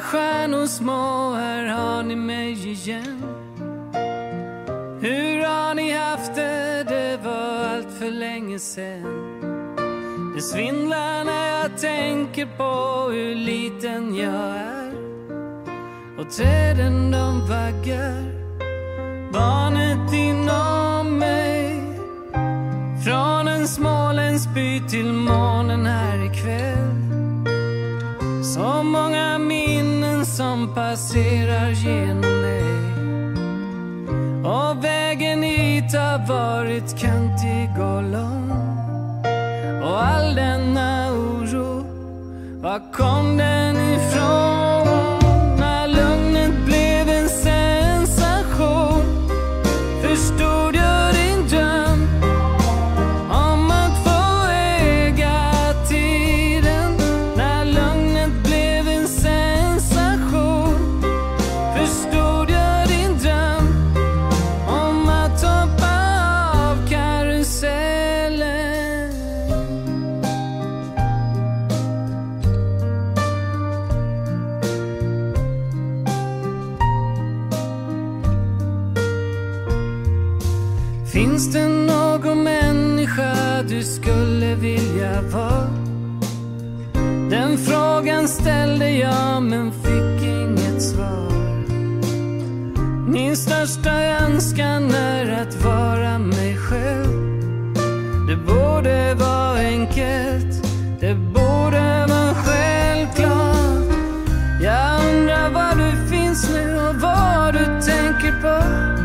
stjärnor små, här har ni mig igen. Hur har ni haft det? Det var allt för länge sen. Det svindlar när jag tänker på hur liten jag är. Och träden de vaggar barnet inom mig. Från en småländsk by till månen här ikväll. Så många vinden som passerar genom mig. Och vägen hit har varit kantig och lång. Och all denna oro, var kom den Finns det någon människa du skulle vilja vara? Den frågan ställde jag men fick inget svar. Min största önskan är att vara mig själv. Det borde vara enkelt, det borde vara självklart. Jag undrar var du finns nu och vad du tänker på.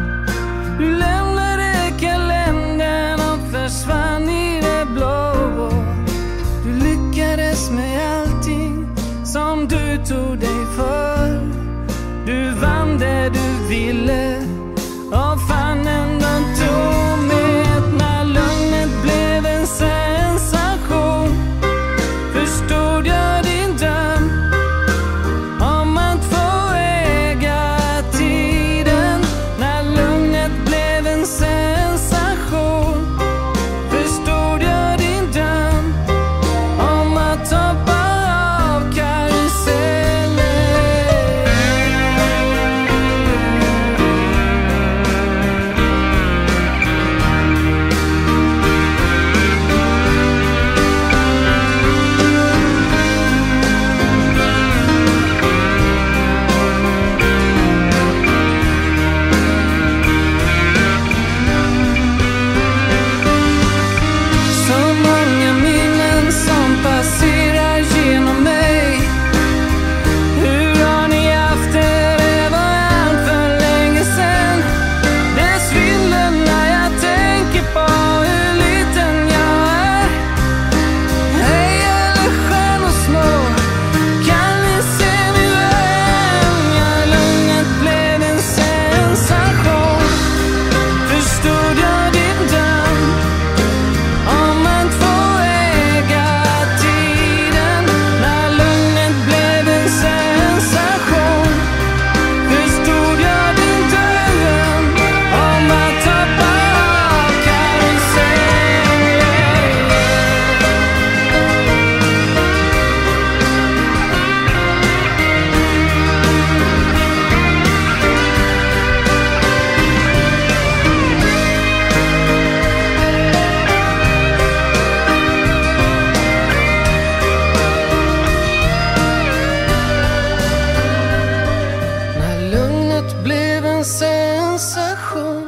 Sensation.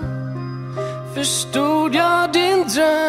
Förstod jag din dröm?